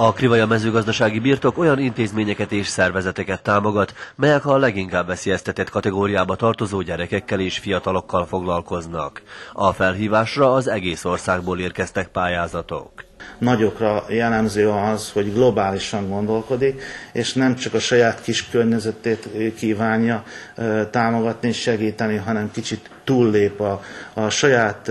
A Krivaja mezőgazdasági birtok olyan intézményeket és szervezeteket támogat, melyek a leginkább veszélyeztetett kategóriába tartozó gyerekekkel és fiatalokkal foglalkoznak. A felhívásra az egész országból érkeztek pályázatok. Nagyokra jellemző az, hogy globálisan gondolkodik, és nem csak a saját kis környezetét kívánja támogatni és segíteni, hanem kicsit túllép a, a saját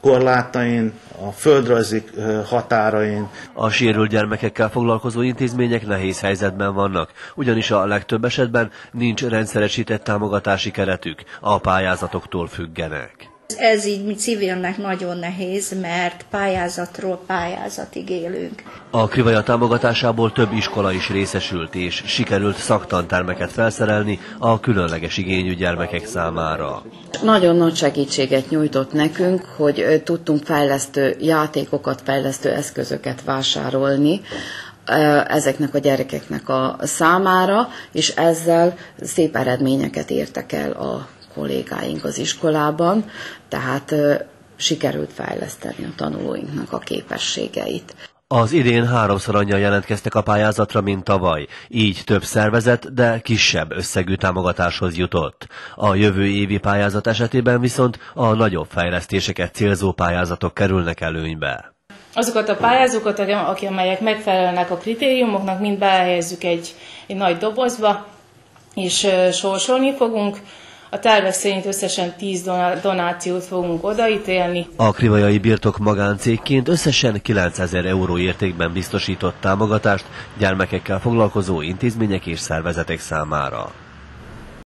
korlátain, a földrajzi határain. A sérült gyermekekkel foglalkozó intézmények nehéz helyzetben vannak, ugyanis a legtöbb esetben nincs rendszeresített támogatási keretük, a pályázatoktól függenek. Ez így mi civilnek nagyon nehéz, mert pályázatról pályázatig élünk. A Krivaja támogatásából több iskola is részesült, és sikerült szaktantármeket felszerelni a különleges igényű gyermekek számára. Nagyon nagy segítséget nyújtott nekünk, hogy tudtunk fejlesztő játékokat, fejlesztő eszközöket vásárolni, ezeknek a gyerekeknek a számára, és ezzel szép eredményeket értek el a kollégáink az iskolában, tehát sikerült fejleszteni a tanulóinknak a képességeit. Az idén háromszor annyian jelentkeztek a pályázatra, mint tavaly, így több szervezet, de kisebb összegű támogatáshoz jutott. A jövő évi pályázat esetében viszont a nagyobb fejlesztéseket célzó pályázatok kerülnek előnybe. Azokat a pályázókat, amelyek megfelelnek a kritériumoknak, mind behelyezzük egy, egy nagy dobozba, és sorsolni fogunk. A tervek szerint összesen 10 donációt fogunk odaítélni. A krivajai birtok magáncégként összesen 9000 euró értékben biztosított támogatást gyermekekkel foglalkozó intézmények és szervezetek számára.